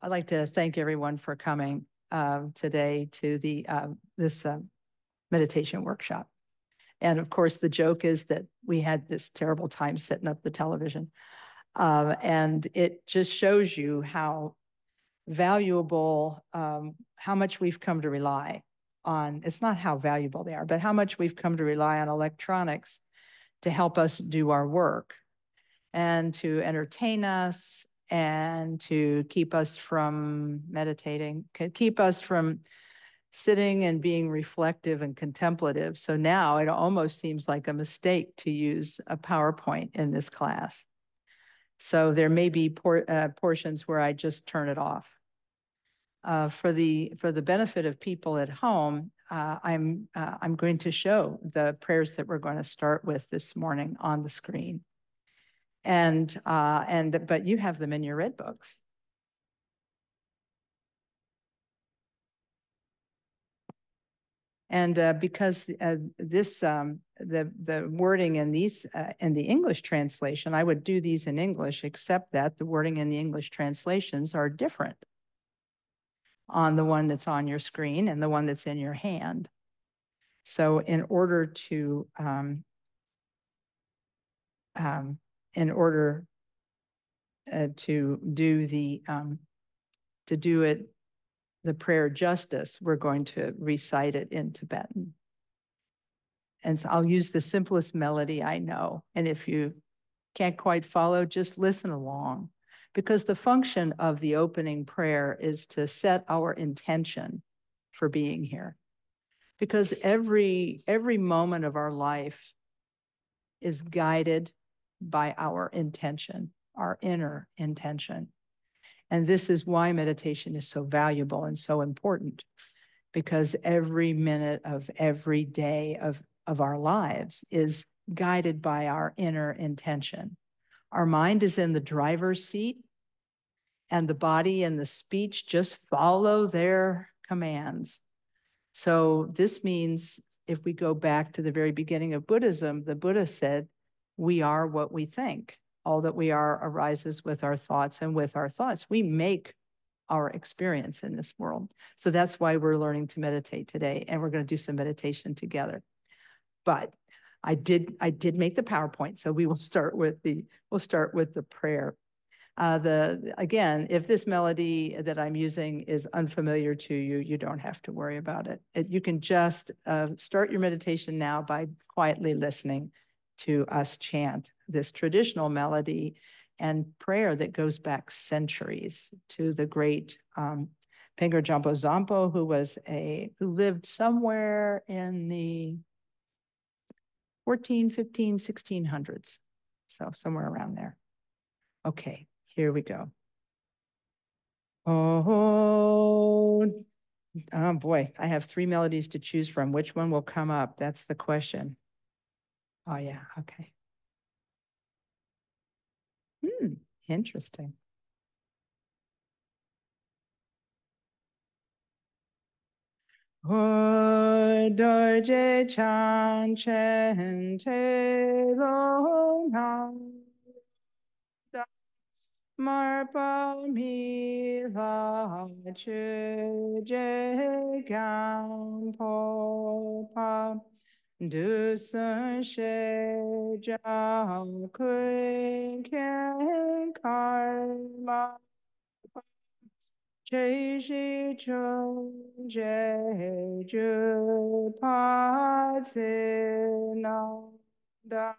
I'd like to thank everyone for coming uh, today to the uh, this uh, meditation workshop. And of course, the joke is that we had this terrible time setting up the television. Uh, and it just shows you how valuable, um, how much we've come to rely on. It's not how valuable they are, but how much we've come to rely on electronics to help us do our work and to entertain us and to keep us from meditating, keep us from sitting and being reflective and contemplative. So now it almost seems like a mistake to use a PowerPoint in this class. So there may be por uh, portions where I just turn it off. Uh, for the for the benefit of people at home, uh, I'm uh, I'm going to show the prayers that we're going to start with this morning on the screen and uh, and but you have them in your red books. And uh, because uh, this um, the the wording in these uh, in the English translation, I would do these in English, except that the wording in the English translations are different on the one that's on your screen and the one that's in your hand. So in order to um, um, in order uh, to do the um, to do it the prayer justice, we're going to recite it in Tibetan. And so I'll use the simplest melody I know. And if you can't quite follow, just listen along. Because the function of the opening prayer is to set our intention for being here. Because every every moment of our life is guided by our intention, our inner intention. And this is why meditation is so valuable and so important, because every minute of every day of, of our lives is guided by our inner intention. Our mind is in the driver's seat, and the body and the speech just follow their commands. So, this means if we go back to the very beginning of Buddhism, the Buddha said, we are what we think. All that we are arises with our thoughts, and with our thoughts, we make our experience in this world. So that's why we're learning to meditate today, and we're going to do some meditation together. But I did I did make the PowerPoint, so we will start with the we'll start with the prayer. Uh, the again, if this melody that I'm using is unfamiliar to you, you don't have to worry about it. it you can just uh, start your meditation now by quietly listening to us chant this traditional melody and prayer that goes back centuries to the great um, Pengur Jampal Zangpo, who was a who lived somewhere in the 14, 15, 1600s. So somewhere around there. Okay, here we go. Oh, oh boy, I have three melodies to choose from. Which one will come up? That's the question. Oh, yeah, okay. Hmm, interesting. Dorje chan chen te lo na marpa mi la che je gam po pa Du sun she jiao kui kian karma. Che shi chung je ju pa zi na da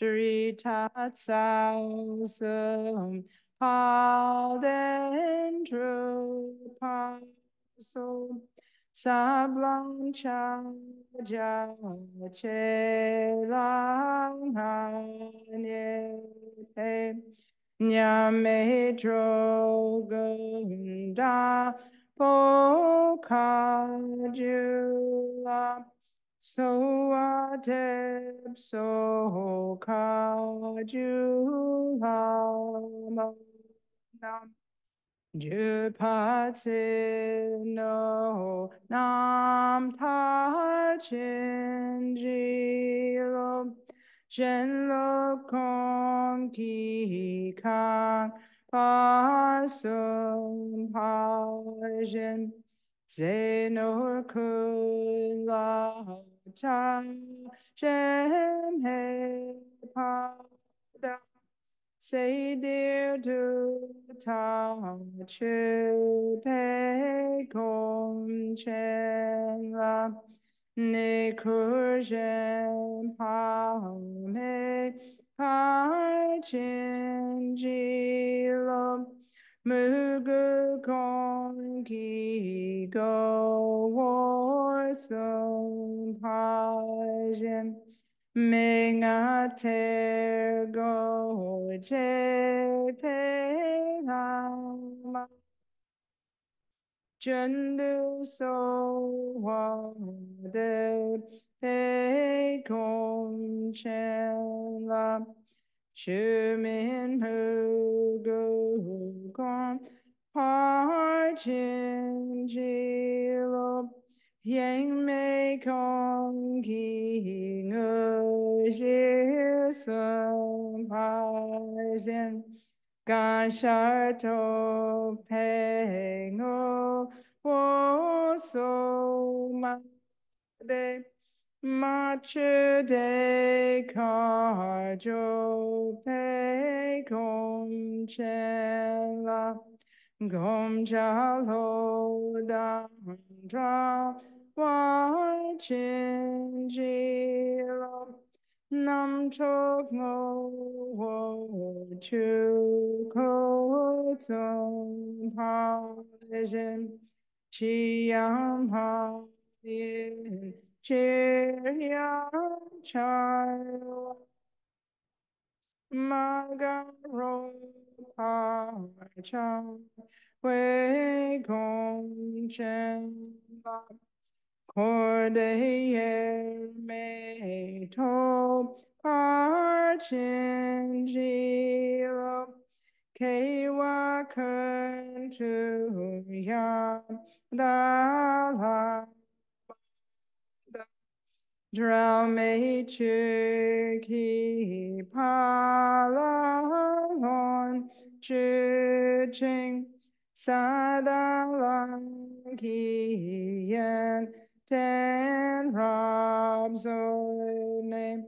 Dri ta tsao sum pa den tru pa so Sablang cha ja che lang ha nye pe nyame dro gunda po ka ju la so a deb so ka ju la nam Je pate no nam ta chen ji lo. Shen lo kong ki kang Pasum Pajen Zenor Kula Cha Shem He Pada Say dear to ta chu pe kong chen la ne ku jen pa me pa chen ji lo mu gu kong ki go wo pa jen Ming a te go che pe ma chân du so hoa de pe kong chen la chu min hu gu kong har chin ji lo yang mei kong ki ngu shi sun pa jen ga sha to pe ngo wo so ma de ma chu de ka jo pe kong chen la gom cha lo da dra wa chin nam chok wo chu ko tsong pa jen chi yam ha yin chi yam chai ma ga ro pa cha wei gong chen la Cordayer me to parchin jilo ke wa kun tu ya la pa la hon chu ching sa da la ki yen ten rob so name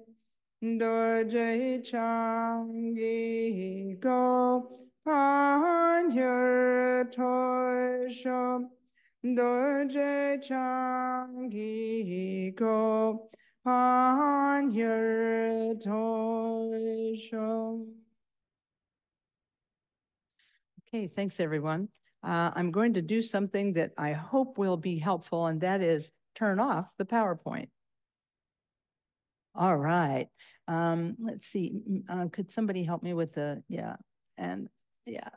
do jay chang gi go on your do jay chang gi go show Okay, thanks, everyone. Uh, I'm going to do something that I hope will be helpful, and that is turn off the PowerPoint. All right. Um, let's see. Uh, could somebody help me with the, yeah, and yeah,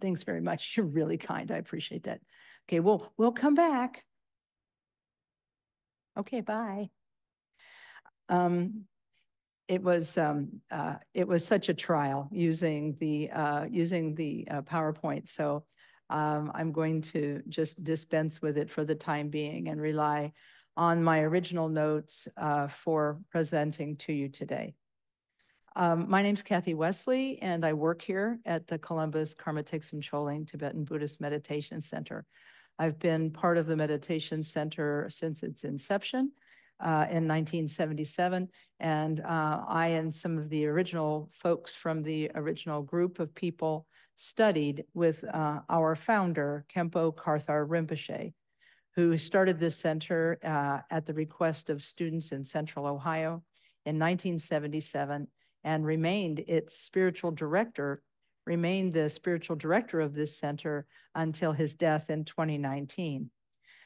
thanks very much. You're really kind. I appreciate that. Okay, well, we'll come back. Okay, bye. Um, it was um, uh, it was such a trial using the uh, using the uh, PowerPoint. So um, I'm going to just dispense with it for the time being and rely on my original notes uh, for presenting to you today. Um, my name's Kathy Wesley, and I work here at the Columbus Karma Choling Tibetan Buddhist Meditation Center. I've been part of the Meditation Center since its inception uh, in 1977. And uh, I and some of the original folks from the original group of people studied with uh, our founder, Khenpo Karthar Rinpoche, who started this center uh, at the request of students in Central Ohio in 1977 and remained its spiritual director, remained the spiritual director of this center until his death in 2019.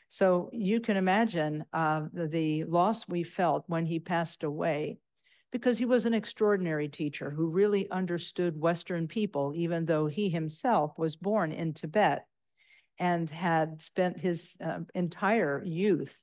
So you can imagine uh, the, the loss we felt when he passed away because he was an extraordinary teacher who really understood Western people, even though he himself was born in Tibet and had spent his uh, entire youth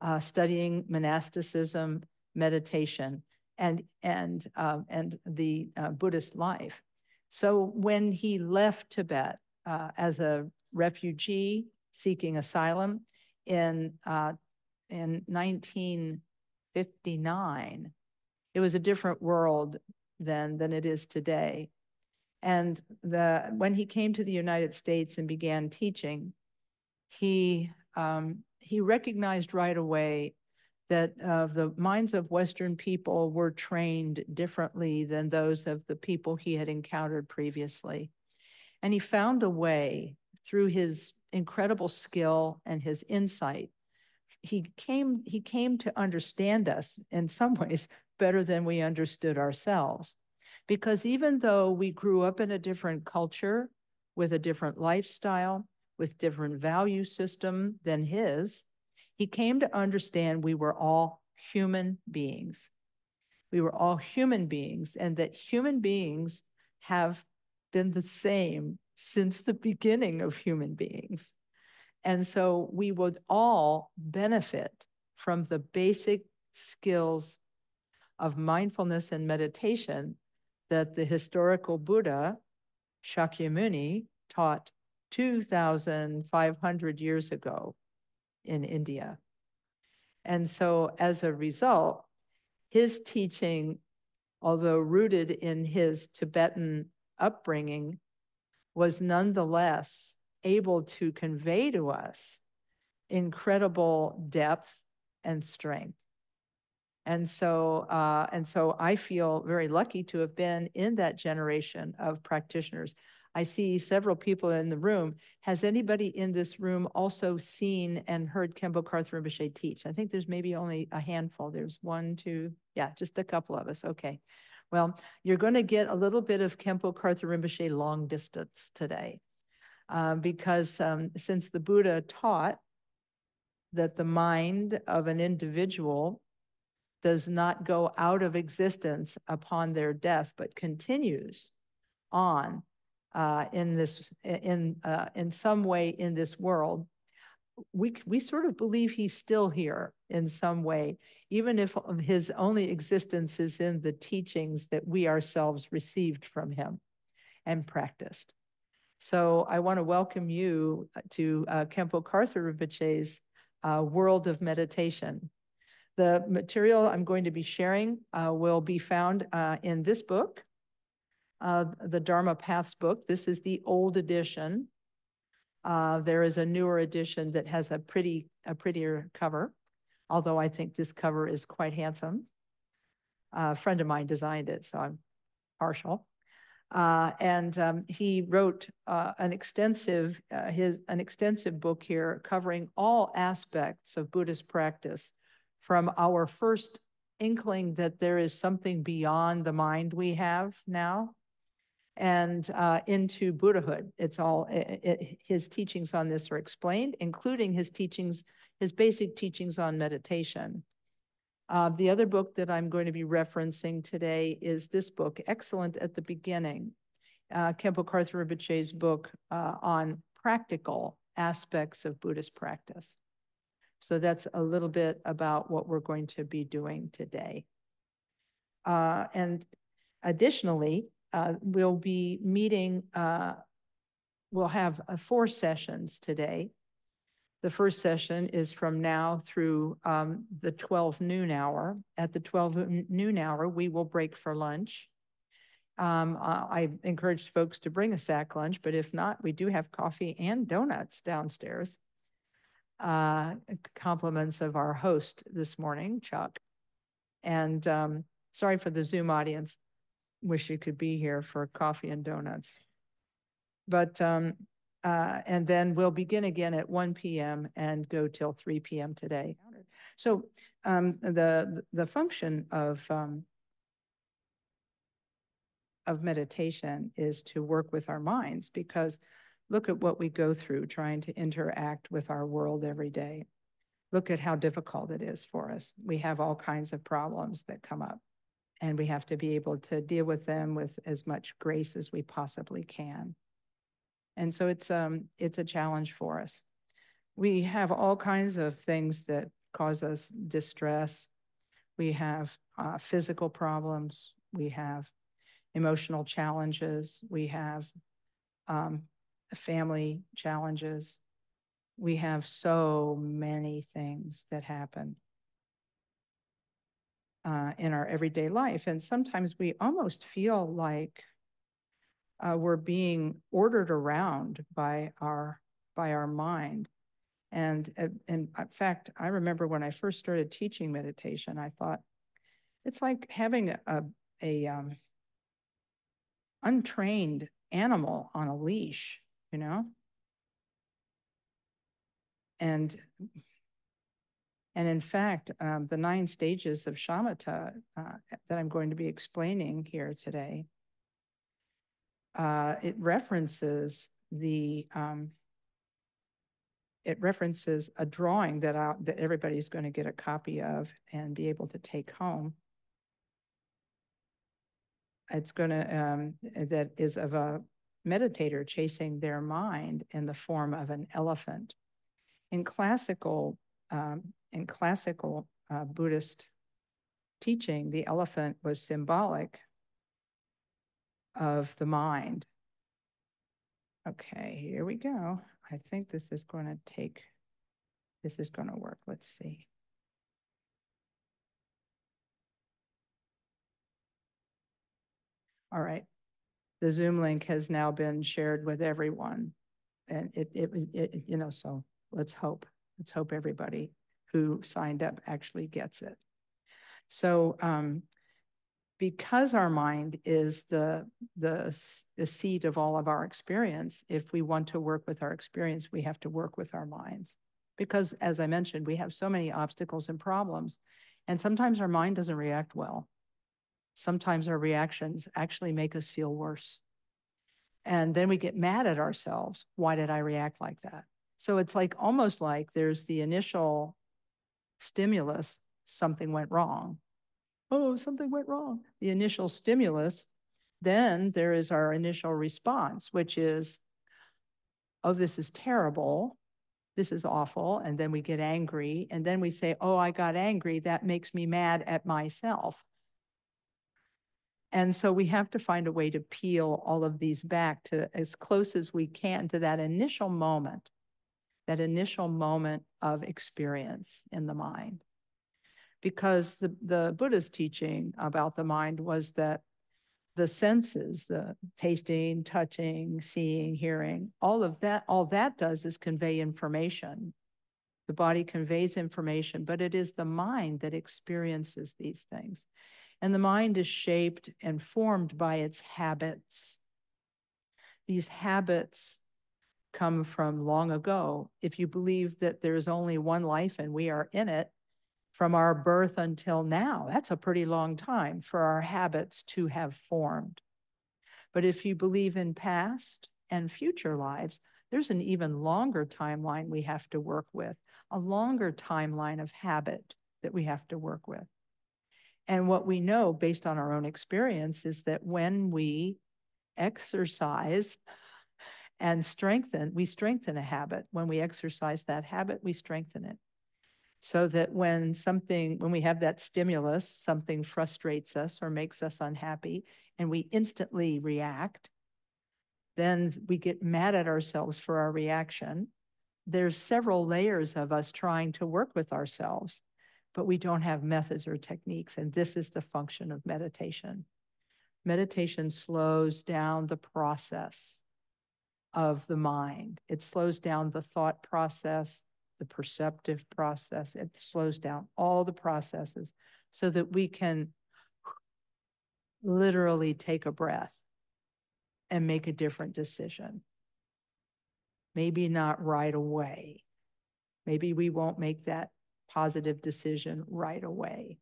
uh, studying monasticism, meditation, and and uh, and the uh, Buddhist life. So when he left Tibet uh, as a refugee seeking asylum, in uh, in 1959, it was a different world then than it is today. And the, when he came to the United States and began teaching, he, um, he recognized right away that uh, the minds of Western people were trained differently than those of the people he had encountered previously. And he found a way through his incredible skill and his insight. He came, he came to understand us in some ways better than we understood ourselves. Because even though we grew up in a different culture with a different lifestyle, with different value system than his, he came to understand we were all human beings. We were all human beings, and that human beings have been the same since the beginning of human beings. And so we would all benefit from the basic skills of mindfulness and meditation that the historical Buddha, Shakyamuni, taught 2,500 years ago in India. And so as a result, his teaching, although rooted in his Tibetan upbringing, was nonetheless able to convey to us incredible depth and strength. And so, uh, and so I feel very lucky to have been in that generation of practitioners. I see several people in the room. Has anybody in this room also seen and heard Khenpo Karthar Rinpoche teach? I think there's maybe only a handful. There's one, two, yeah, just a couple of us. Okay. Well, you're going to get a little bit of Khenpo Karthar Rinpoche long distance today. Uh, because um, since the Buddha taught that the mind of an individual does not go out of existence upon their death, but continues on uh, in this in uh, in some way in this world, we we sort of believe he's still here in some way, even if his only existence is in the teachings that we ourselves received from him and practiced. So I want to welcome you to uh, Khenpo Karthar Rinpoche's uh, World of Meditation. The material I'm going to be sharing uh, will be found uh, in this book, uh, the Dharma Paths book. This is the old edition. Uh, there is a newer edition that has a pretty a prettier cover, although I think this cover is quite handsome. a friend of mine designed it, so I'm partial. Uh, and um, he wrote uh, an extensive uh, his an extensive book here covering all aspects of Buddhist practice, from our first inkling that there is something beyond the mind we have now and uh, into Buddhahood. It's all, it, it, his teachings on this are explained, including his teachings, his basic teachings on meditation. Uh, the other book that I'm going to be referencing today is this book, Excellent at the Beginning, uh, Khenpo Karthar Rinpoche's book uh, on practical aspects of Buddhist practice. So that's a little bit about what we're going to be doing today. Uh, and additionally, uh, we'll be meeting, uh, we'll have uh, four sessions today. The first session is from now through um, the 12 noon hour. At the 12 noon hour, we will break for lunch. Um, I encourage folks to bring a sack lunch, but if not, we do have coffee and donuts downstairs. Uh, compliments of our host this morning, Chuck. And um, sorry for the Zoom audience wish you could be here for coffee and donuts. But, um, uh, and then we'll begin again at 1 p.m. and go till 3 p.m. today. So um, the, the function of, um, of meditation is to work with our minds because look at what we go through trying to interact with our world every day. Look at how difficult it is for us. We have all kinds of problems that come up and we have to be able to deal with them with as much grace as we possibly can. And so it's um it's a challenge for us. We have all kinds of things that cause us distress. We have uh, physical problems. We have emotional challenges. We have um, family challenges. We have so many things that happen uh, in our everyday life. And sometimes we almost feel like uh, we're being ordered around by our, by our mind. And, uh, and in fact, I remember when I first started teaching meditation, I thought, it's like having a, a, um, untrained animal on a leash, you know? And and in fact, um, the nine stages of shamatha uh, that I'm going to be explaining here today, uh, it references the um, it references a drawing that I, that everybody's going to get a copy of and be able to take home. It's going to um, that is of a meditator chasing their mind in the form of an elephant. In classical um, in classical uh, Buddhist teaching, the elephant was symbolic of the mind. Okay, here we go. I think this is going to take, this is going to work. Let's see. All right. The Zoom link has now been shared with everyone. And it, it was, it, you know, so let's hope, let's hope everybody who signed up actually gets it. So um, because our mind is the, the, the seat of all of our experience, if we want to work with our experience, we have to work with our minds. Because as I mentioned, we have so many obstacles and problems. And sometimes our mind doesn't react well. Sometimes our reactions actually make us feel worse. And then we get mad at ourselves. Why did I react like that? So it's like almost like there's the initial stimulus, something went wrong. Oh, something went wrong. The initial stimulus, then there is our initial response, which is, oh, this is terrible. This is awful. And then we get angry. And then we say, oh, I got angry. That makes me mad at myself. And so we have to find a way to peel all of these back to as close as we can to that initial moment that initial moment of experience in the mind. Because the, the Buddha's teaching about the mind was that the senses, the tasting, touching, seeing, hearing, all of that, all that does is convey information. The body conveys information, but it is the mind that experiences these things. And the mind is shaped and formed by its habits. These habits come from long ago. If you believe that there's only one life and we are in it from our birth until now, that's a pretty long time for our habits to have formed. But if you believe in past and future lives, there's an even longer timeline we have to work with, a longer timeline of habit that we have to work with. And what we know based on our own experience is that when we exercise and strengthen, we strengthen a habit. When we exercise that habit, we strengthen it. So that when something, when we have that stimulus, something frustrates us or makes us unhappy, and we instantly react, then we get mad at ourselves for our reaction. There's several layers of us trying to work with ourselves, but we don't have methods or techniques. And this is the function of meditation. Meditation slows down the process of the mind. It slows down the thought process, the perceptive process. It slows down all the processes so that we can literally take a breath and make a different decision. Maybe not right away. Maybe we won't make that positive decision right away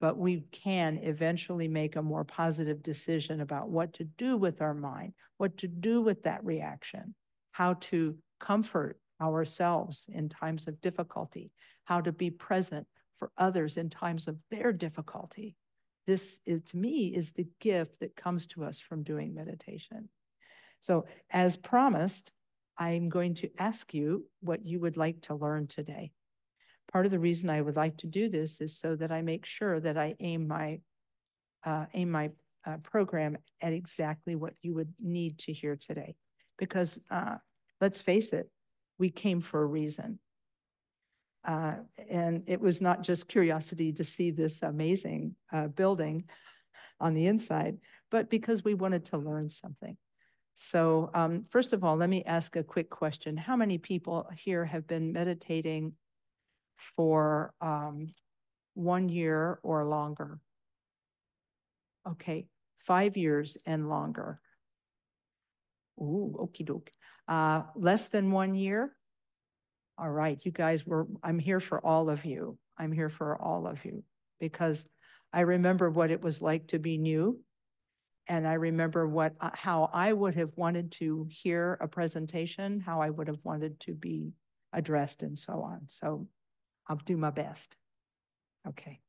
but we can eventually make a more positive decision about what to do with our mind, what to do with that reaction, how to comfort ourselves in times of difficulty, how to be present for others in times of their difficulty. This is, to me, is the gift that comes to us from doing meditation. So as promised, I'm going to ask you what you would like to learn today. Part of the reason I would like to do this is so that I make sure that I aim my uh, aim my uh, program at exactly what you would need to hear today. Because uh, let's face it, we came for a reason. Uh, and it was not just curiosity to see this amazing uh, building on the inside, but because we wanted to learn something. So um, first of all, let me ask a quick question. How many people here have been meditating for um, one year or longer? Okay, five years and longer. Ooh, okey doke. Uh, less than one year? All right, you guys were, I'm here for all of you. I'm here for all of you because I remember what it was like to be new. And I remember what, uh, how I would have wanted to hear a presentation, how I would have wanted to be addressed and so on. So I'll do my best. Okay.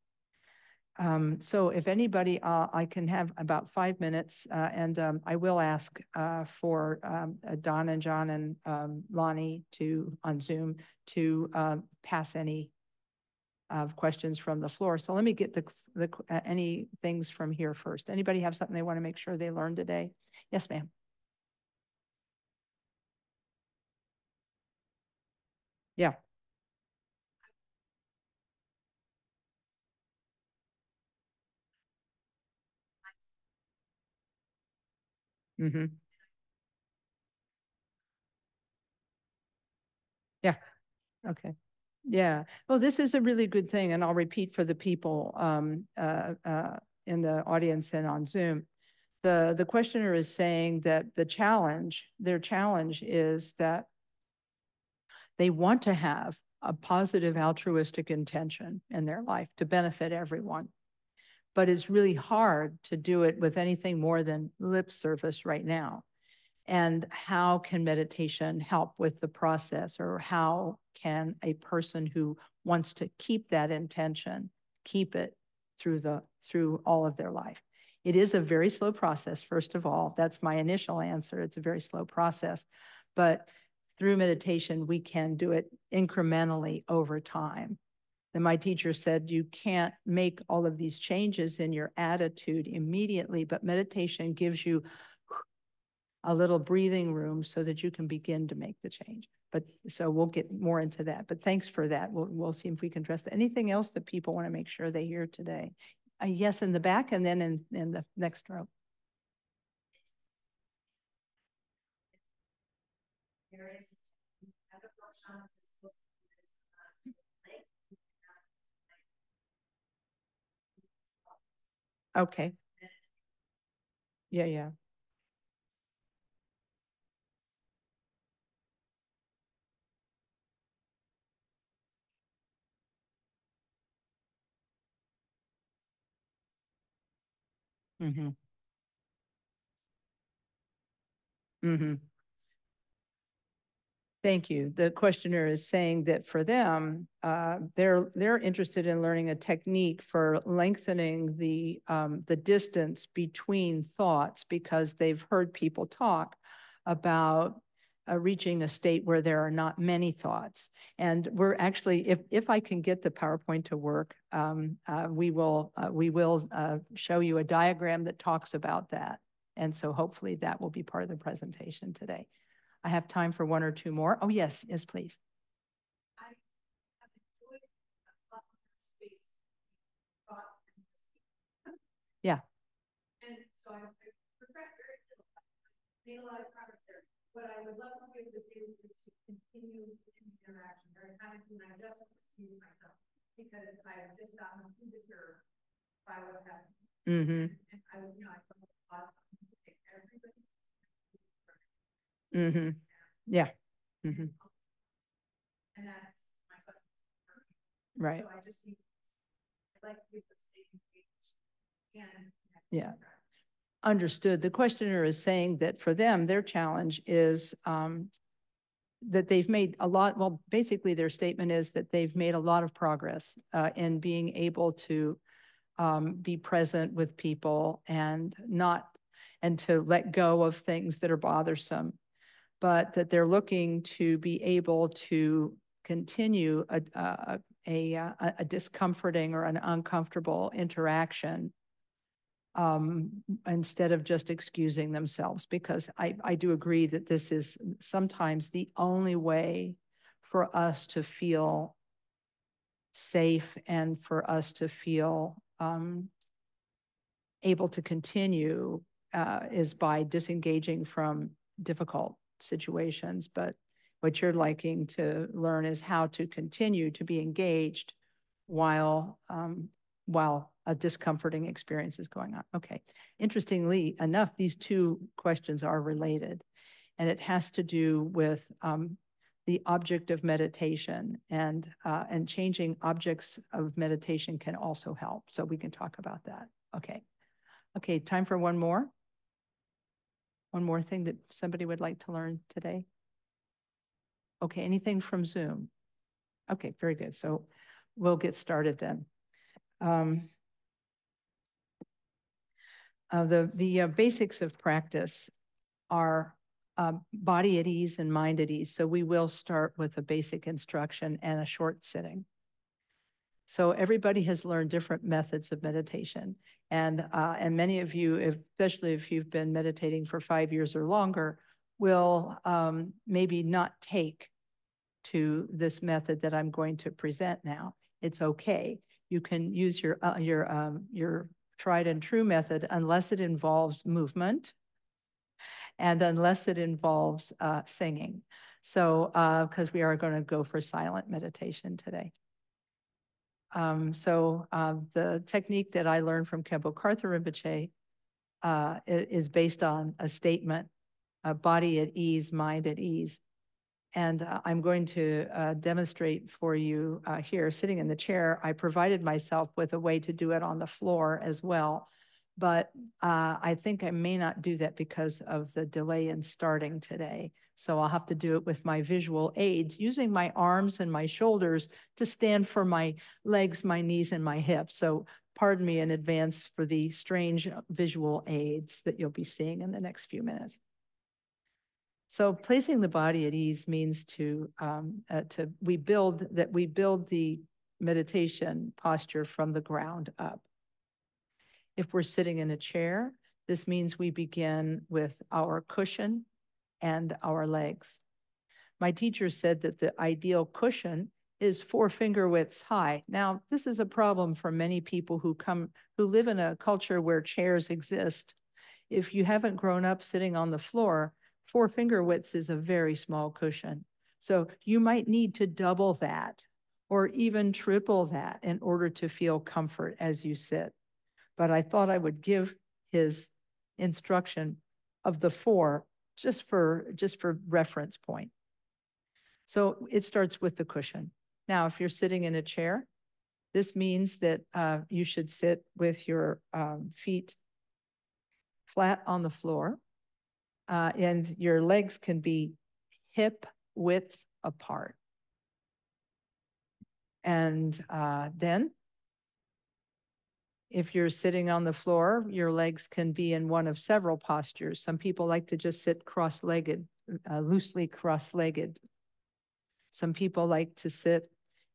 Um, so if anybody, uh, I can have about five minutes, uh, and, um, I will ask, uh, for, um, uh, Don and John and, um, Lonnie to, on Zoom, to, uh, pass any of questions from the floor. So let me get the, the, uh, any things from here first. Anybody have something they want to make sure they learned today? Yes, ma'am. Yeah. Mm-hmm. Yeah, okay. Yeah, well, this is a really good thing, and I'll repeat for the people um, uh, uh, in the audience and on Zoom. The, the questioner is saying that the challenge, their challenge is that they want to have a positive altruistic intention in their life to benefit everyone. But it's really hard to do it with anything more than lip service right now. And how can meditation help with the process or how can a person who wants to keep that intention keep it through the through all of their life? It is a very slow process first of all. That's my initial answer. It's a very slow process. But through meditation we can do it incrementally over time and my teacher said you can't make all of these changes in your attitude immediately but meditation gives you a little breathing room so that you can begin to make the change. But so we'll get more into that. But thanks for that. We'll, we'll see if we can address that. Anything else that people want to make sure they hear today? Uh, yes, in the back and then in, in the next row. Okay. Yeah, yeah. Mm-hmm. Mm-hmm. Thank you. The questioner is saying that for them, uh, they're they're interested in learning a technique for lengthening the um, the distance between thoughts because they've heard people talk about uh, reaching a state where there are not many thoughts. And we're actually, if, if I can get the PowerPoint to work, um, uh, we will, uh, we will uh, show you a diagram that talks about that. And so hopefully that will be part of the presentation today. I have time for one or two more. Oh, yes, yes, please. Yeah. And so I regret very little. Made a lot of progress there what I would love to be able to do is to continue the interaction. There are times when I just excuse myself because I've just gotten too disturbed by what's happening. Mm-hmm. And I, you know, I felt everybody. Mm-hmm. Yeah. Mm-hmm. And that's my question. Right. So I just need, I'd like to the state and yeah. Understood. The questioner is saying that for them, their challenge is um, that they've made a lot, well, basically their statement is that they've made a lot of progress uh, in being able to um, be present with people and not, and to let go of things that are bothersome, but that they're looking to be able to continue a, a, a, a discomforting or an uncomfortable interaction um, instead of just excusing themselves, because I, I do agree that this is sometimes the only way for us to feel safe and for us to feel um, able to continue uh, is by disengaging from difficult situations, but what you're liking to learn is how to continue to be engaged while, um, while a discomforting experience is going on. Okay. Interestingly enough, these two questions are related and it has to do with um, the object of meditation and uh, and changing objects of meditation can also help. So we can talk about that. Okay. Okay, time for one more. One more thing that somebody would like to learn today? Okay, anything from Zoom? Okay, very good. So we'll get started then. Um, uh, the the uh, basics of practice are uh, body at ease and mind at ease. So we will start with a basic instruction and a short sitting. So everybody has learned different methods of meditation. And, uh, and many of you, especially if you've been meditating for five years or longer, will um, maybe not take to this method that I'm going to present now. It's okay. You can use your, uh, your, um, your tried and true method unless it involves movement and unless it involves uh, singing. So, because uh, we are going to go for silent meditation today. Um, so uh, the technique that I learned from Khenpo Karthar Rinpoche uh, is based on a statement, body at ease, mind at ease. And uh, I'm going to uh, demonstrate for you uh, here, sitting in the chair. I provided myself with a way to do it on the floor as well. But uh, I think I may not do that because of the delay in starting today. So I'll have to do it with my visual aids, using my arms and my shoulders to stand for my legs, my knees, and my hips. So pardon me in advance for the strange visual aids that you'll be seeing in the next few minutes. So placing the body at ease means to um, uh, to we build that we build the meditation posture from the ground up. If we're sitting in a chair, this means we begin with our cushion and our legs. My teacher said that the ideal cushion is four finger widths high. Now, this is a problem for many people who come who live in a culture where chairs exist. If you haven't grown up sitting on the floor, four finger widths is a very small cushion. So you might need to double that or even triple that in order to feel comfort as you sit. But I thought I would give his instruction of the four just for just for reference point. So it starts with the cushion. Now, if you're sitting in a chair, this means that uh, you should sit with your um, feet flat on the floor, uh, and your legs can be hip width apart. And uh, then if you're sitting on the floor, your legs can be in one of several postures. Some people like to just sit cross-legged, uh, loosely cross-legged. Some people like to sit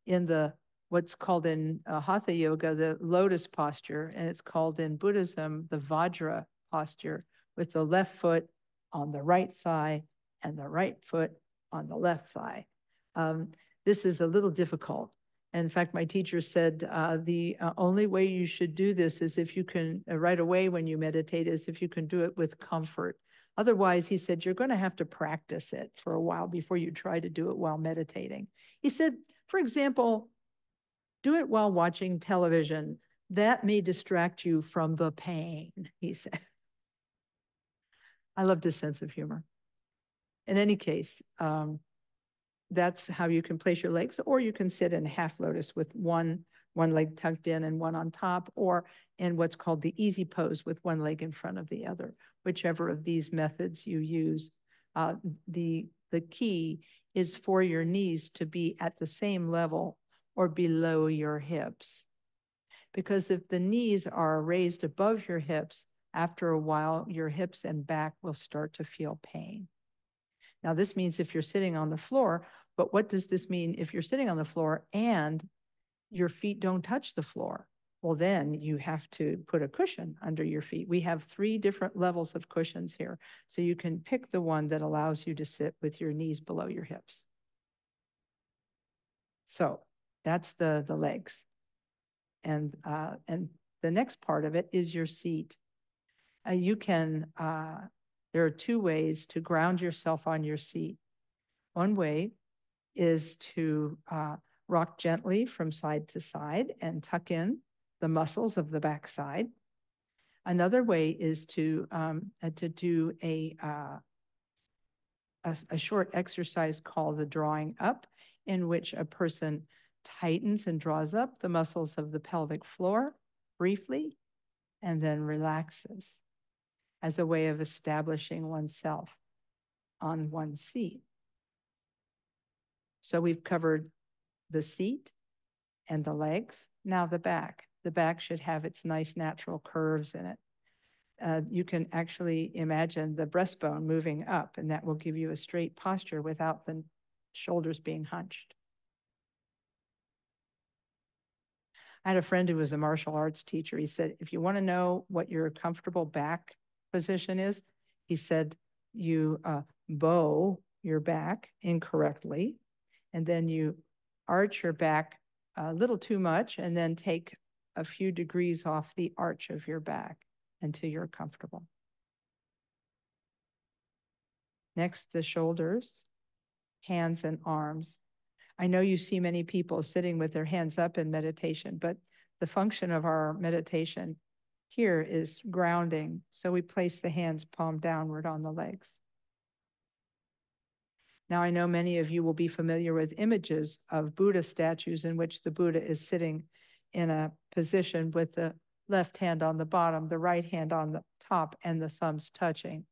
in the what's called in uh, Hatha Yoga the lotus posture, and it's called in Buddhism the Vajra posture, with the left foot on the right thigh and the right foot on the left thigh. Um, this is a little difficult in fact, my teacher said uh, the uh, only way you should do this is if you can, uh, right away when you meditate, is if you can do it with comfort. Otherwise, he said, you're going to have to practice it for a while before you try to do it while meditating. He said, for example, do it while watching television. That may distract you from the pain, he said. I loved his sense of humor. In any case, um, that's how you can place your legs, or you can sit in half lotus with one, one leg tucked in and one on top, or in what's called the easy pose with one leg in front of the other, whichever of these methods you use. Uh, the, the key is for your knees to be at the same level or below your hips. Because if the knees are raised above your hips, after a while, your hips and back will start to feel pain. Now, this means if you're sitting on the floor, but what does this mean if you're sitting on the floor and your feet don't touch the floor? Well, then you have to put a cushion under your feet. We have three different levels of cushions here. So you can pick the one that allows you to sit with your knees below your hips. So that's the, the legs. And, uh, and the next part of it is your seat. Uh, you can uh, There are two ways to ground yourself on your seat. One way is to uh, rock gently from side to side and tuck in the muscles of the backside. Another way is to um, uh, to do a, uh, a a short exercise called the drawing up, in which a person tightens and draws up the muscles of the pelvic floor briefly, and then relaxes as a way of establishing oneself on one seat. So we've covered the seat and the legs, now the back. The back should have its nice natural curves in it. Uh, you can actually imagine the breastbone moving up, and that will give you a straight posture without the shoulders being hunched. I had a friend who was a martial arts teacher. He said, if you want to know what your comfortable back position is, he said, you uh, bow your back incorrectly, and then you arch your back a little too much, and then take a few degrees off the arch of your back until you're comfortable. Next, the shoulders, hands and arms. I know you see many people sitting with their hands up in meditation, but the function of our meditation here is grounding. So we place the hands palm downward on the legs. Now, I know many of you will be familiar with images of Buddha statues in which the Buddha is sitting in a position with the left hand on the bottom, the right hand on the top, and the thumbs touching.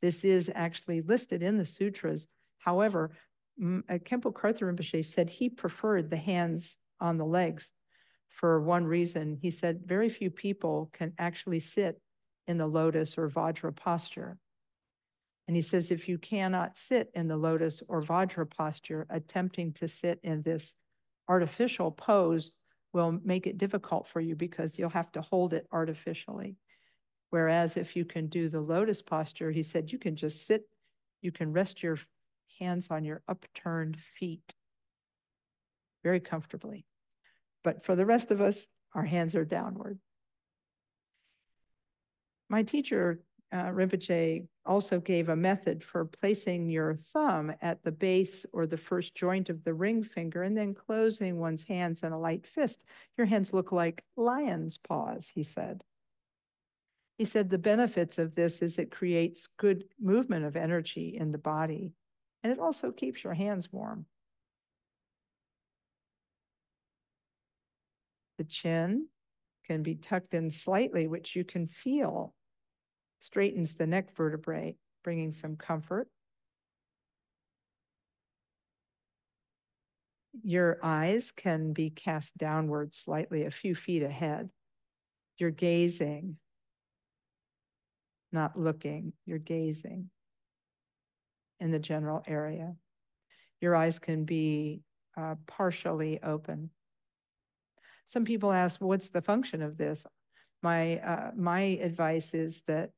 This is actually listed in the sutras. However, uh, Khenpo Karthar Rinpoche said he preferred the hands on the legs for one reason. He said very few people can actually sit in the lotus or vajra posture. And he says, if you cannot sit in the lotus or vajra posture, attempting to sit in this artificial pose will make it difficult for you because you'll have to hold it artificially. Whereas if you can do the lotus posture, he said you can just sit, you can rest your hands on your upturned feet very comfortably. But for the rest of us, our hands are downward. My teacher, uh, Rinpoche, also gave a method for placing your thumb at the base or the first joint of the ring finger and then closing one's hands in a light fist. Your hands look like lion's paws, he said. He said the benefits of this is it creates good movement of energy in the body, and it also keeps your hands warm. The chin can be tucked in slightly, which you can feel straightens the neck vertebrae, bringing some comfort. Your eyes can be cast downward slightly a few feet ahead. You're gazing, not looking, you're gazing in the general area. Your eyes can be uh, partially open. Some people ask, what's the function of this? My, uh, my advice is that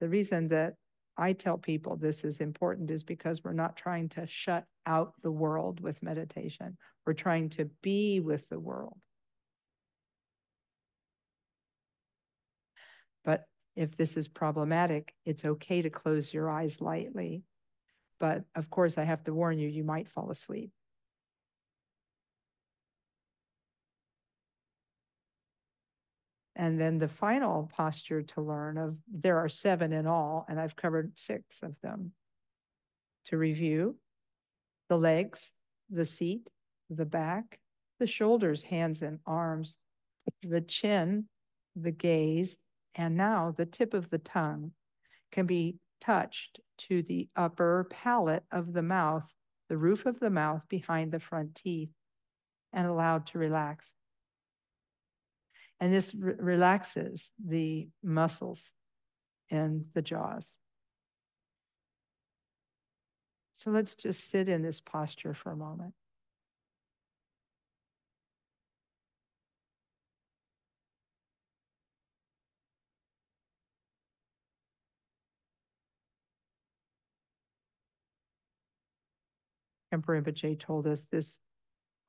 the reason that I tell people this is important is because we're not trying to shut out the world with meditation. We're trying to be with the world. But if this is problematic, it's okay to close your eyes lightly. But of course, I have to warn you, you might fall asleep. And then the final posture to learn of there are seven in all, and I've covered six of them. To review the legs, the seat, the back, the shoulders, hands, and arms, the chin, the gaze, and now the tip of the tongue can be touched to the upper palate of the mouth, the roof of the mouth behind the front teeth, and allowed to relax. And this re relaxes the muscles and the jaws. So let's just sit in this posture for a moment. Khenpo Rinpoche told us this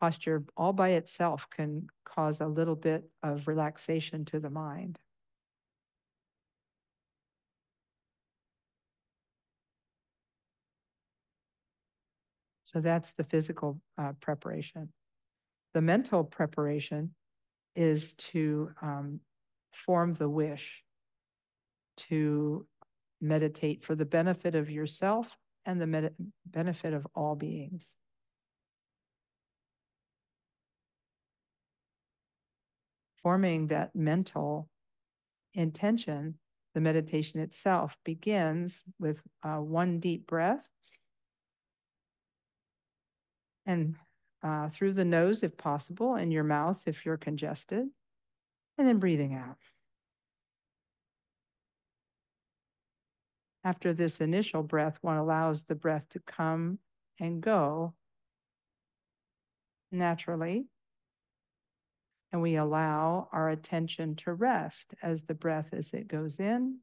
posture all by itself can cause a little bit of relaxation to the mind. So that's the physical uh, preparation. The mental preparation is to um, form the wish to meditate for the benefit of yourself and the benefit of all beings. Forming that mental intention, the meditation itself begins with uh, one deep breath and uh, through the nose if possible, and your mouth if you're congested, and then breathing out. After this initial breath, one allows the breath to come and go naturally. And we allow our attention to rest as the breath as it goes in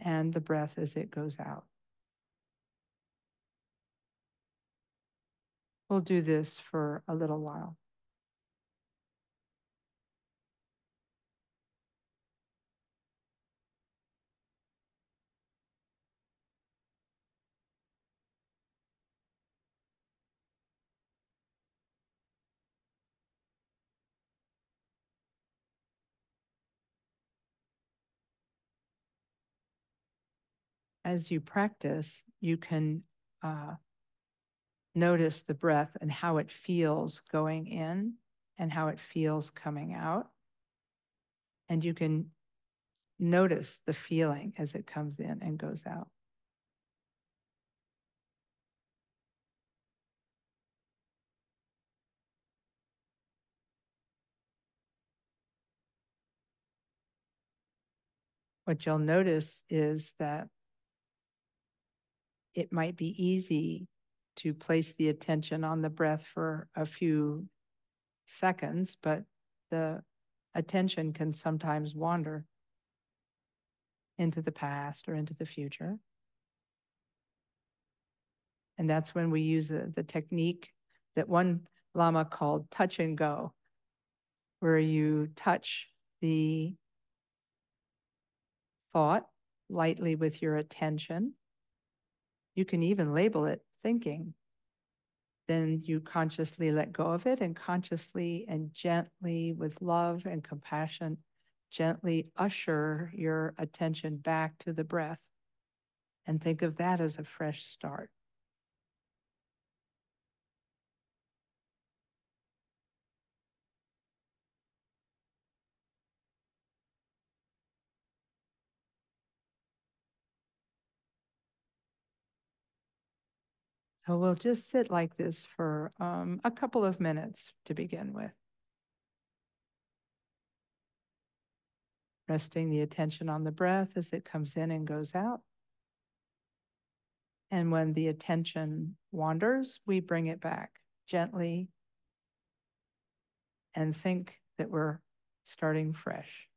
and the breath as it goes out. We'll do this for a little while. As you practice, you can uh, notice the breath and how it feels going in and how it feels coming out. And you can notice the feeling as it comes in and goes out. What you'll notice is that it might be easy to place the attention on the breath for a few seconds, but the attention can sometimes wander into the past or into the future. And that's when we use the, the technique that one Lama called touch and go, where you touch the thought lightly with your attention. You can even label it thinking. Then you consciously let go of it and consciously and gently, with love and compassion, gently usher your attention back to the breath and think of that as a fresh start. So we'll just sit like this for um, a couple of minutes to begin with. Resting the attention on the breath as it comes in and goes out. And when the attention wanders, we bring it back gently and think that we're starting fresh.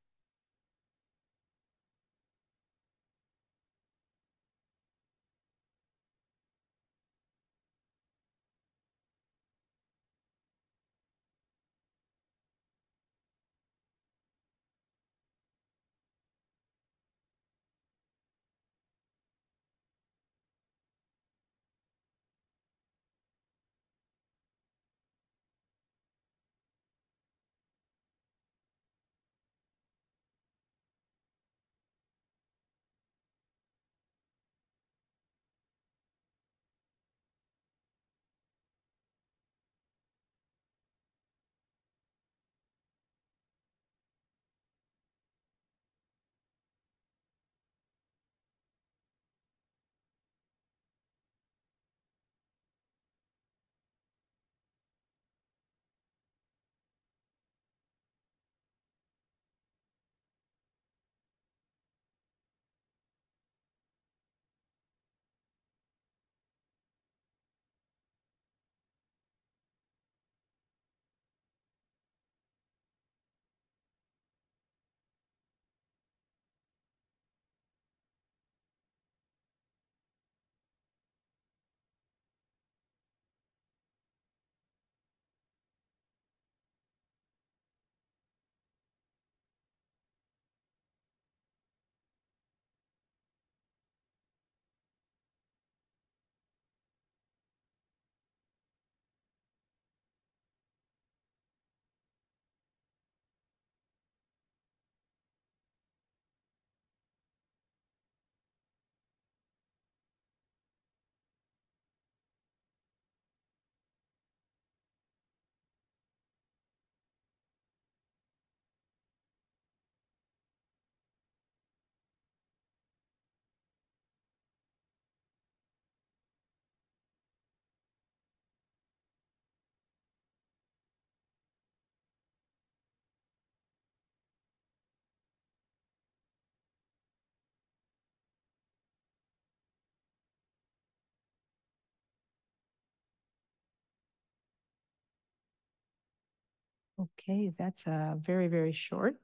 Okay, that's a very, very short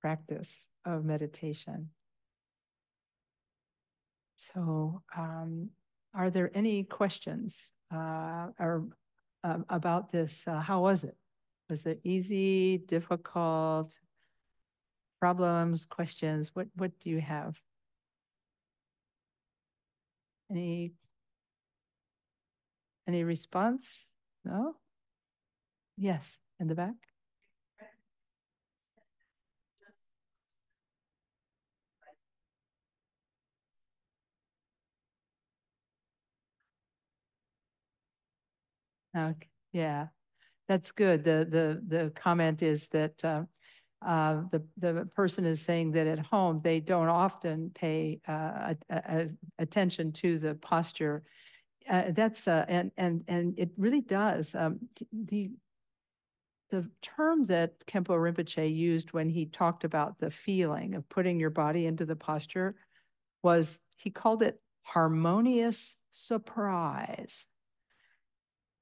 practice of meditation. So, um, are there any questions uh, or um, about this? Uh, how was it? Was it easy, difficult, problems, questions? What what do you have? Any any response? No? Yes, in the back. Okay, yeah, that's good. The the the comment is that uh, uh, the the person is saying that at home they don't often pay uh, a, a, attention to the posture. Uh, that's uh, and and and it really does. Um, the the term that Khenpo Rinpoche used when he talked about the feeling of putting your body into the posture was he called it harmonious surprise.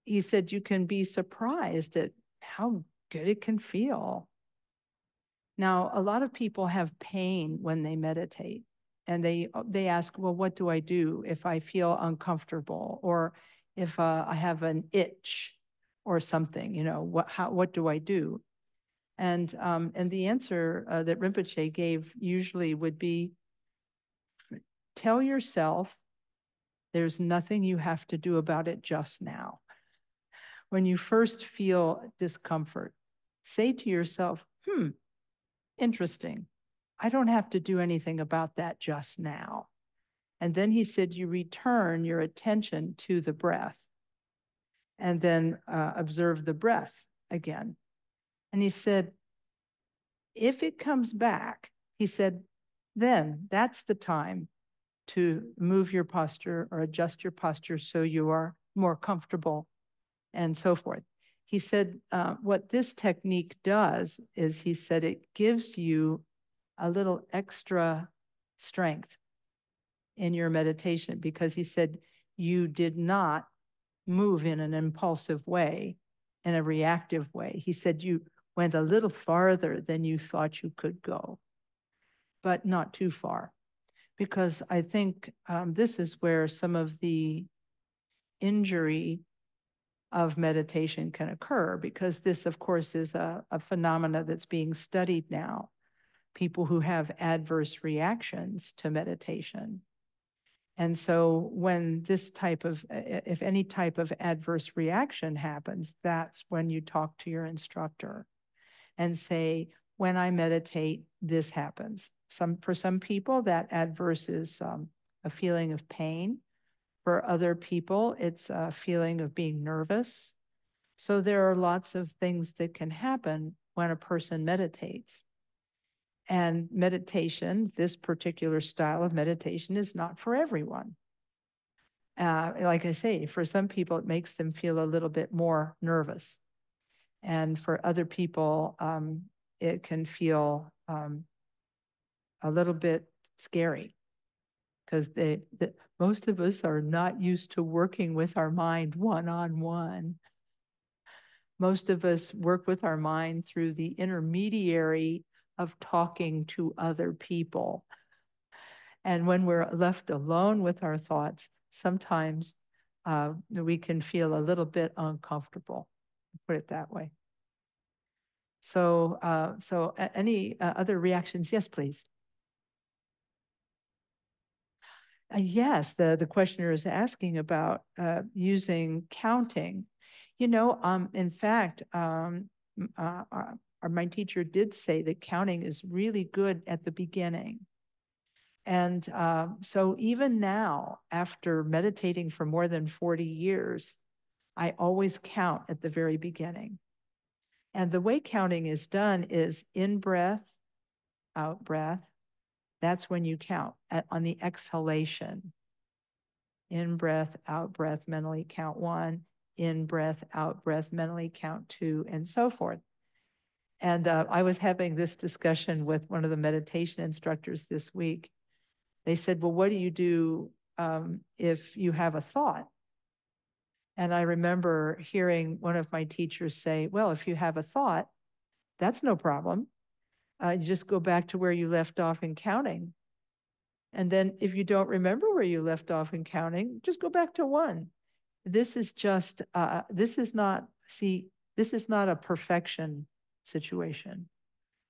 He said you can be surprised at how good it can feel. Now, a lot of people have pain when they meditate and they they ask, well, what do I do if I feel uncomfortable or if uh, I have an itch or something, you know, what, how, what do I do? And, um, and the answer uh, that Rinpoche gave usually would be, tell yourself there's nothing you have to do about it just now. When you first feel discomfort, say to yourself, hmm, interesting. I don't have to do anything about that just now. And then he said, you return your attention to the breath and then uh, observe the breath again. And he said, if it comes back, he said, then that's the time to move your posture or adjust your posture so you are more comfortable and so forth. He said, uh, what this technique does is he said it gives you a little extra strength in your meditation because he said you did not move in an impulsive way, in a reactive way. He said you went a little farther than you thought you could go, but not too far. Because I think um, this is where some of the injury of meditation can occur, because this, of course, is a, a phenomena that's being studied now. People who have adverse reactions to meditation and so when this type of, if any type of adverse reaction happens, that's when you talk to your instructor and say, when I meditate, this happens. Some, for some people, that adverse is um, a feeling of pain. For other people, it's a feeling of being nervous. So there are lots of things that can happen when a person meditates. And meditation, this particular style of meditation is not for everyone. Uh, like I say, for some people, it makes them feel a little bit more nervous. And for other people, um, it can feel um, a little bit scary because they, the, most of us are not used to working with our mind one on one. Most of us work with our mind through the intermediary of talking to other people. And when we're left alone with our thoughts, sometimes uh, we can feel a little bit uncomfortable, put it that way. So, uh, so any uh, other reactions? Yes, please. Uh, yes, the, the questioner is asking about uh, using counting. You know, um, in fact, um, uh, or my teacher did say that counting is really good at the beginning. And uh, so even now, after meditating for more than 40 years, I always count at the very beginning. And the way counting is done is in breath, out breath. That's when you count at, on the exhalation. In breath, out breath, mentally count one. In breath, out breath, mentally count two, and so forth. And uh, I was having this discussion with one of the meditation instructors this week. They said, Well, what do you do um, if you have a thought? And I remember hearing one of my teachers say, well, if you have a thought, that's no problem. Uh, just go back to where you left off in counting. And then if you don't remember where you left off in counting, just go back to one. This is just, uh, this is not, see, this is not a perfection situation.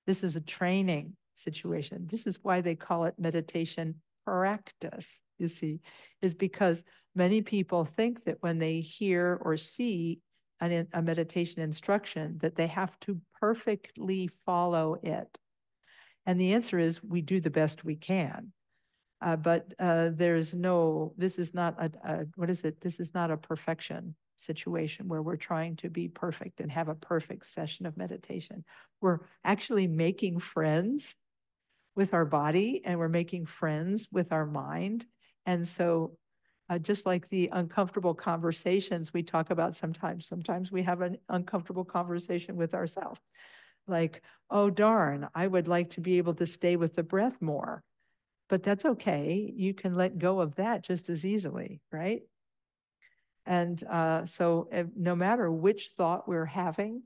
This is a training situation. This is why they call it meditation practice, you see, is because many people think that when they hear or see an, a meditation instruction, that they have to perfectly follow it. And the answer is we do the best we can. Uh, but uh, there's no, this is not a, a, what is it? This is not a perfection situation where we're trying to be perfect and have a perfect session of meditation. We're actually making friends with our body and we're making friends with our mind. And so, uh, just like the uncomfortable conversations we talk about sometimes, sometimes we have an uncomfortable conversation with ourselves. Like, oh, darn, I would like to be able to stay with the breath more. But that's okay. You can let go of that just as easily, right? And uh, so, if, no matter which thought we're having,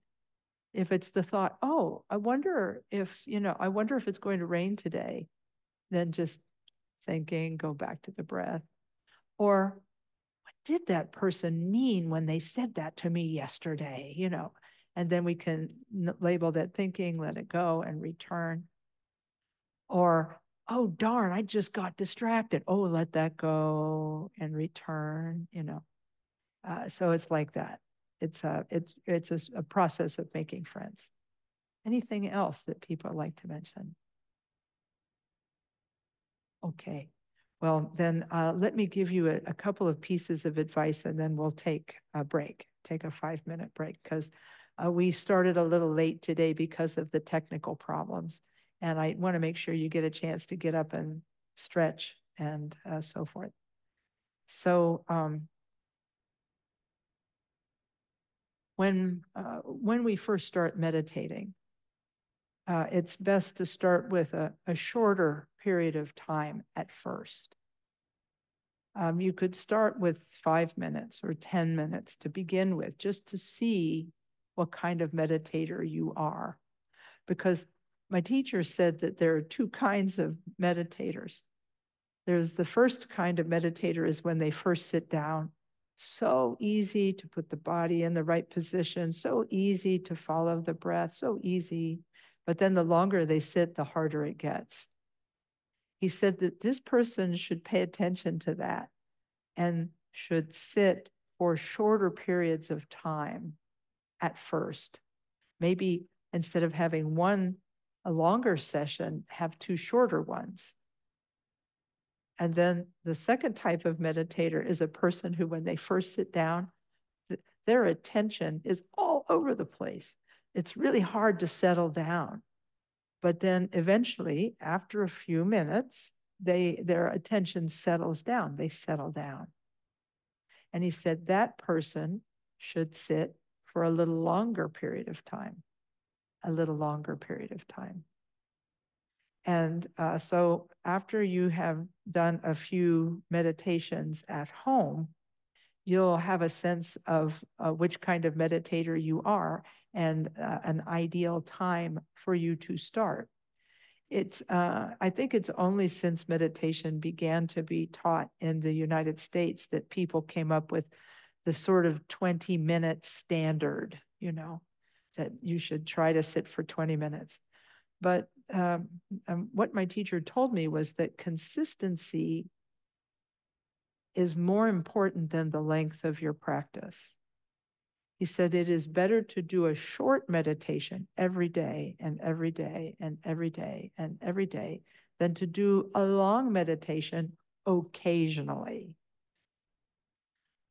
if it's the thought, oh, I wonder if, you know, I wonder if it's going to rain today, then just thinking, go back to the breath. Or what did that person mean when they said that to me yesterday? You know, and then we can label that thinking, let it go, and return. Or, oh, darn, I just got distracted. Oh, let that go and return, you know. Uh, so it's like that. It's a it's it's a, a process of making friends. Anything else that people like to mention? Okay. Well, then uh, let me give you a, a, couple of pieces of advice and then we'll take a break, take a five minute break because uh, we started a little late today because of the technical problems. And I want to make sure you get a chance to get up and stretch and uh, so forth. So um, when uh, when we first start meditating, uh, it's best to start with a, a, shorter period of time at first. Um, you could start with five minutes or 10 minutes to begin with, just to see what kind of meditator you are. Because my teacher said that there are two kinds of meditators. There's the first kind of meditator is when they first sit down so easy to put the body in the right position, so easy to follow the breath, so easy. But then the longer they sit, the harder it gets. He said that this person should pay attention to that and should sit for shorter periods of time at first. Maybe instead of having one a longer session, have two shorter ones. And then the second type of meditator is a person who, when they first sit down, th- their attention is all over the place. It's really hard to settle down. But then eventually, after a few minutes, they their attention settles down. They settle down. And he said that person should sit for a little longer period of time, a little longer period of time. And uh, so after you have done a few meditations at home, you'll have a sense of uh, which kind of meditator you are and uh, an ideal time for you to start. It's, uh, I think it's only since meditation began to be taught in the United States that people came up with the sort of 20 minute standard, you know, that you should try to sit for 20 minutes. But um, um, what my teacher told me was that consistency is more important than the length of your practice. He said it is better to do a short meditation every day and every day and every day and every day than to do a long meditation occasionally.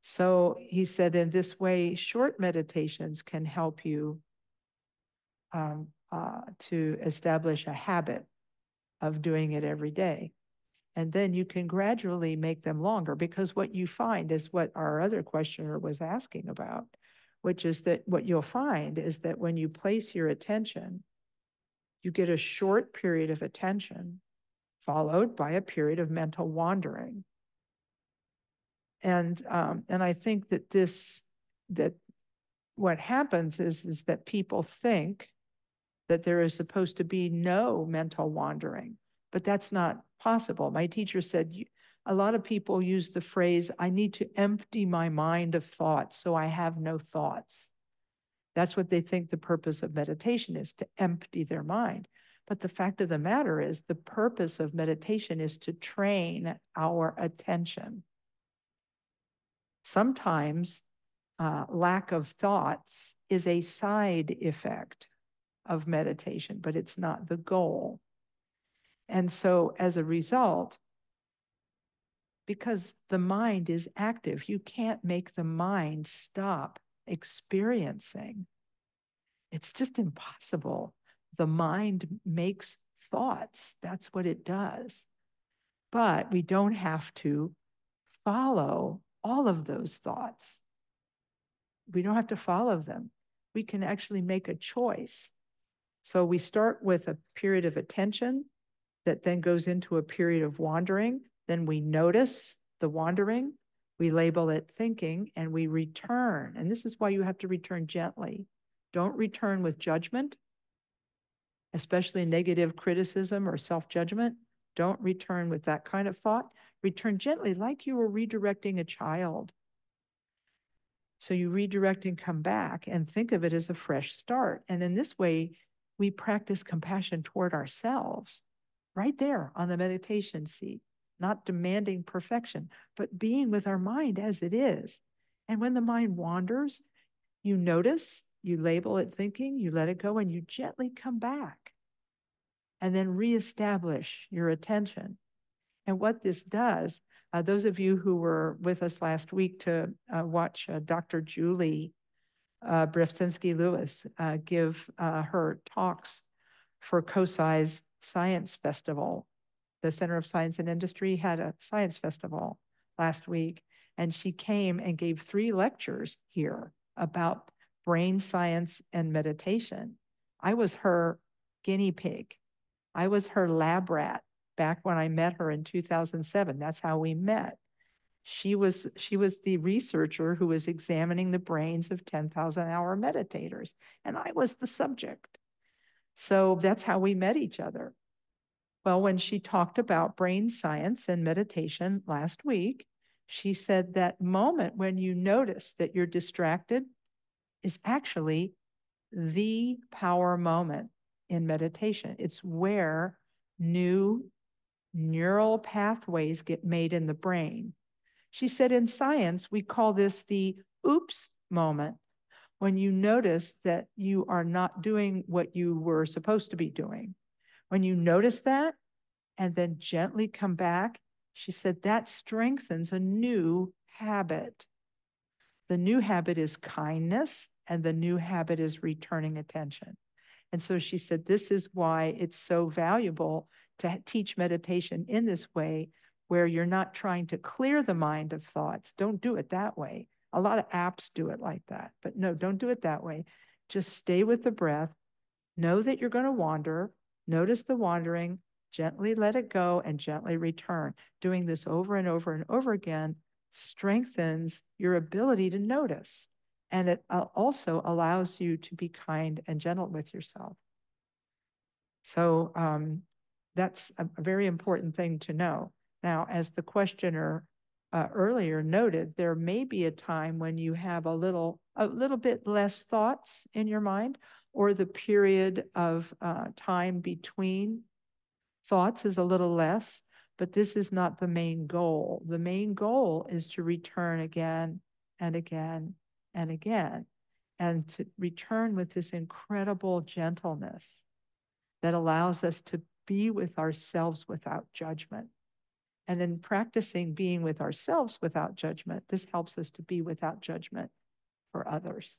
So he said, in this way, short meditations can help you um, uh, to establish a habit of doing it every day. And then you can gradually make them longer because what you find is what our other questioner was asking about, which is that what you'll find is that when you place your attention, you get a short period of attention followed by a period of mental wandering. And, um, and I think that this, that what happens is, is that people think that there is supposed to be no mental wandering, but that's not possible. My teacher said, a lot of people use the phrase, I need to empty my mind of thoughts so I have no thoughts. That's what they think the purpose of meditation is to empty their mind. But the fact of the matter is, the purpose of meditation is to train our attention. Sometimes uh, lack of thoughts is a side effect of meditation, but it's not the goal. And so, as a result, because the mind is active, you can't make the mind stop experiencing. It's just impossible. The mind makes thoughts, that's what it does. But we don't have to follow all of those thoughts. We don't have to follow them. We can actually make a choice. So we start with a period of attention that then goes into a period of wandering. Then we notice the wandering, we label it thinking, and we return. And this is why you have to return gently. Don't return with judgment, especially negative criticism or self judgment. Don't return with that kind of thought. Return gently, like you were redirecting a child. So you redirect and come back and think of it as a fresh start. And then this way, we practice compassion toward ourselves right there on the meditation seat, not demanding perfection, but being with our mind as it is. And when the mind wanders, you notice, you label it thinking, you let it go, and you gently come back and then reestablish your attention. And what this does, uh, those of you who were with us last week to uh, watch uh, Dr. Julie uh, Lewis uh, give uh, her talks for COSI's Science Festival. The Center of Science and Industry had a science festival last week, and she came and gave three lectures here about brain science and meditation. I was her guinea pig. I was her lab rat back when I met her in 2007. That's how we met. She was she was the researcher who was examining the brains of 10,000 hour meditators and I was the subject. So that's how we met each other. Well, when she talked about brain science and meditation last week, she said that moment when you notice that you're distracted is actually the power moment in meditation. It's where new neural pathways get made in the brain. She said in science, we call this the oops moment when you notice that you are not doing what you were supposed to be doing. When you notice that and then gently come back, she said that strengthens a new habit. The new habit is kindness, and the new habit is returning attention. And so she said, This is why it's so valuable to teach meditation in this way, where you're not trying to clear the mind of thoughts. Don't do it that way. A lot of apps do it like that, but no, don't do it that way. Just stay with the breath. Know that you're going to wander. Notice the wandering, gently let it go, and gently return. Doing this over and over and over again strengthens your ability to notice. And it uh, also allows you to be kind and gentle with yourself. So um, that's a, a very important thing to know. Now, as the questioner uh, earlier noted, there may be a time when you have a little, a little bit less thoughts in your mind, or the period of uh, time between thoughts is a little less, but this is not the main goal. The main goal is to return again and again and again, and to return with this incredible gentleness that allows us to be with ourselves without judgment. And in practicing being with ourselves without judgment, this helps us to be without judgment for others.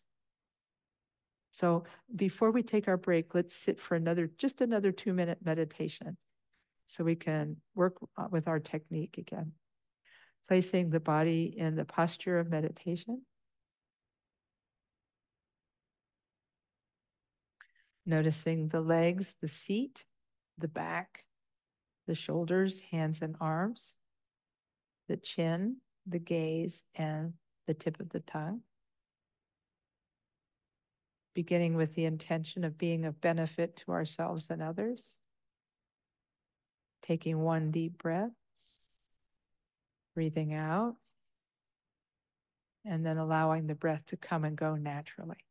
So before we take our break, let's sit for another, just another two minute meditation so we can work with our technique again. Placing the body in the posture of meditation. Noticing the legs, the seat, the back, the shoulders, hands and arms, the chin, the gaze, and the tip of the tongue. Beginning with the intention of being of benefit to ourselves and others. Taking one deep breath, breathing out, and then allowing the breath to come and go naturally.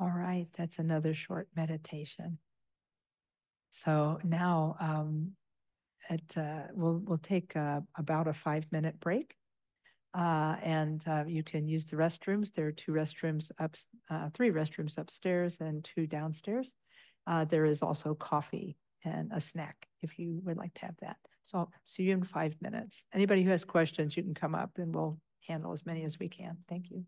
All right, that's another short meditation. So now um, at, uh, we'll, we'll take uh, about a five minute break. Uh, and uh, you can use the restrooms. There are two restrooms up, uh, three restrooms upstairs and two downstairs. Uh, there is also coffee and a snack if you would like to have that. So I'll see you in five minutes. Anybody who has questions, you can come up and we'll handle as many as we can. Thank you.